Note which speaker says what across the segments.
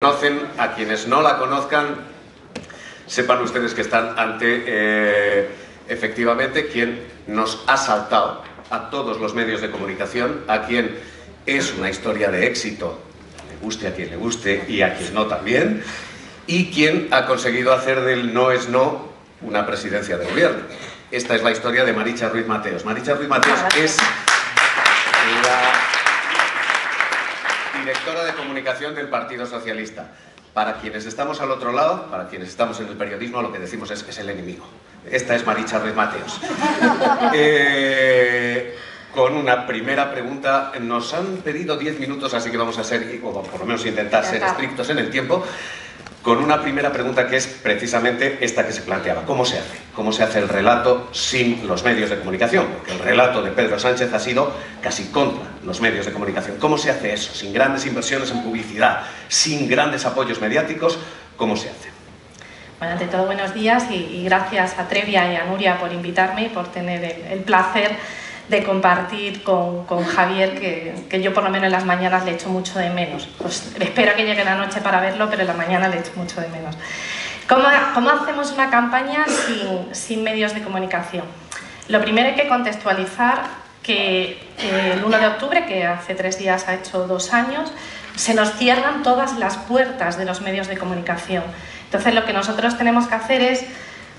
Speaker 1: conocen, a quienes no la conozcan, sepan ustedes que están ante, eh, efectivamente, quien nos ha saltado a todos los medios de comunicación, a quien es una historia de éxito, le guste a quien le guste y a quien no también, y quien ha conseguido hacer del no es no una presidencia de gobierno. Esta es la historia de Maricha Ruiz Mateos. Maricha Ruiz Mateos es la directora de comunicación del Partido Socialista. Para quienes estamos al otro lado, para quienes estamos en el periodismo, lo que decimos es que es el enemigo. Esta es Maricha Ruiz Mateos. Eh, con una primera pregunta, nos han pedido 10 minutos, así que vamos a ser, o por lo menos intentar ser estrictos en el tiempo con una primera pregunta que es precisamente esta que se planteaba. ¿Cómo se hace? ¿Cómo se hace el relato sin los medios de comunicación? Porque el relato de Pedro Sánchez ha sido casi contra los medios de comunicación. ¿Cómo se hace eso? Sin grandes inversiones en publicidad, sin grandes apoyos mediáticos, ¿cómo se hace?
Speaker 2: Bueno, ante todo, buenos días y, gracias a Trevia y a Nuria por invitarme y por tener el placer de compartir con, con Javier, que, que, yo por lo menos en las mañanas le echo mucho de menos. Pues espero que llegue la noche para verlo, pero en la mañana le echo mucho de menos. ¿Cómo, cómo hacemos una campaña sin, sin, medios de comunicación? Lo primero hay que contextualizar que el 1 de octubre, que hace tres días ha hecho dos años, se nos cierran todas las puertas de los medios de comunicación. Entonces lo que nosotros tenemos que hacer es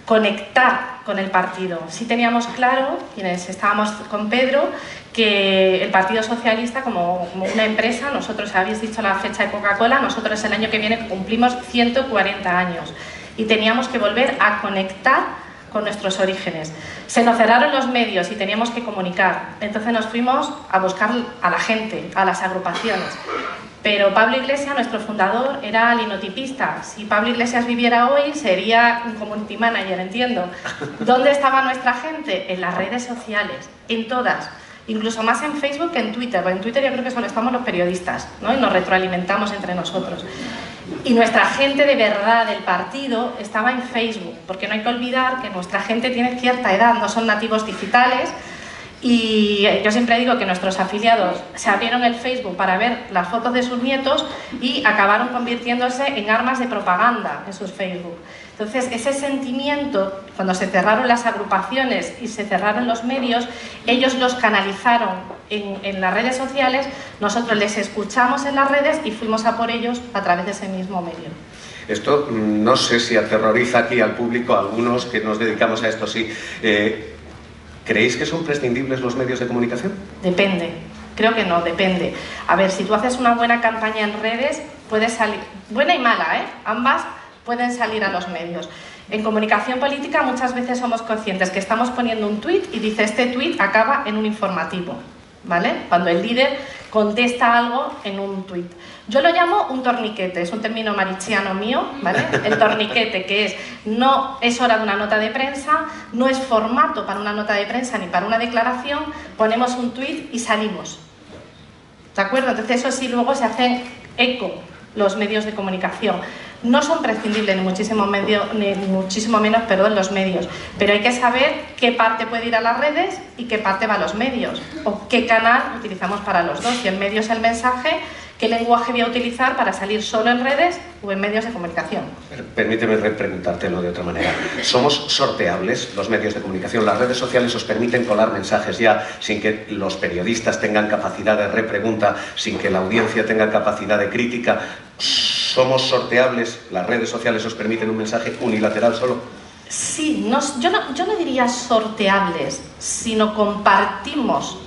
Speaker 2: conectar con el partido. Sí teníamos claro, quienes estábamos con Pedro, que el Partido Socialista, como, una empresa, nosotros habéis dicho la fecha de Coca-Cola, nosotros el año que viene cumplimos 140 años y teníamos que volver a conectar con nuestros orígenes. Se nos cerraron los medios y teníamos que comunicar. Entonces nos fuimos a buscar a la gente, a las agrupaciones. Pero Pablo Iglesias, nuestro fundador, era linotipista. Si Pablo Iglesias viviera hoy, sería un community manager, entiendo. ¿Dónde estaba nuestra gente? En las redes sociales, en todas. Incluso más en Facebook que en Twitter. En Twitter yo creo que solo estamos los periodistas, ¿no? Y nos retroalimentamos entre nosotros. Y nuestra gente de verdad del partido estaba en Facebook, porque no hay que olvidar que nuestra gente tiene cierta edad, no son nativos digitales, y yo siempre digo que nuestros afiliados se abrieron el Facebook para ver las fotos de sus nietos y acabaron convirtiéndose en armas de propaganda en sus Facebook. Entonces, ese sentimiento, cuando se cerraron las agrupaciones y se cerraron los medios, ellos los canalizaron en, en las redes sociales, nosotros les escuchamos en las redes y fuimos a por ellos a través de ese mismo medio.
Speaker 1: Esto mm, no sé si aterroriza aquí al público, a algunos que nos dedicamos a esto, sí. Eh, ¿Creéis que son prescindibles los medios de comunicación?
Speaker 2: Depende. Creo que no, depende. A ver, si tú haces una buena campaña en redes, puedes salir, buena y mala, ¿eh? Ambas pueden salir a los medios. En comunicación política muchas veces somos conscientes que estamos poniendo un tuit y dice este tuit acaba en un informativo. ¿vale? Cuando el líder contesta algo en un tuit. Yo lo llamo un torniquete, es un término marichiano mío, ¿vale? El torniquete, que es no es hora de una nota de prensa, no es formato para una nota de prensa ni para una declaración, ponemos un tuit y salimos. ¿De acuerdo? Entonces eso sí luego se hacen eco los medios de comunicación no son prescindibles ni muchísimo, medio, ni muchísimo menos perdón, los medios, pero hay que saber qué parte puede ir a las redes y qué parte va a los medios, o qué canal utilizamos para los dos, si en medios el mensaje, qué lenguaje voy a utilizar para salir solo en redes o en medios de comunicación.
Speaker 1: Permíteme preguntártelo de otra manera. ¿Somos sorteables los medios de comunicación? ¿Las redes sociales os permiten colar mensajes ya sin que los periodistas tengan capacidad de repregunta, sin que la audiencia tenga capacidad de crítica? ¿Somos sorteables? ¿Las redes sociales os permiten un mensaje unilateral solo?
Speaker 2: Sí, yo, no, yo no diría sorteables, sino compartimos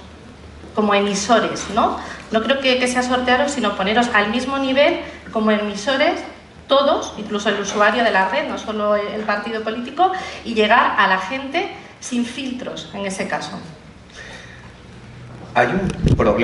Speaker 2: como emisores, ¿no? No creo que, que sea sortearos, sino poneros al mismo nivel como emisores todos, incluso el usuario de la red, no solo el partido político, y llegar a la gente sin filtros en ese caso.
Speaker 1: Hay un problema.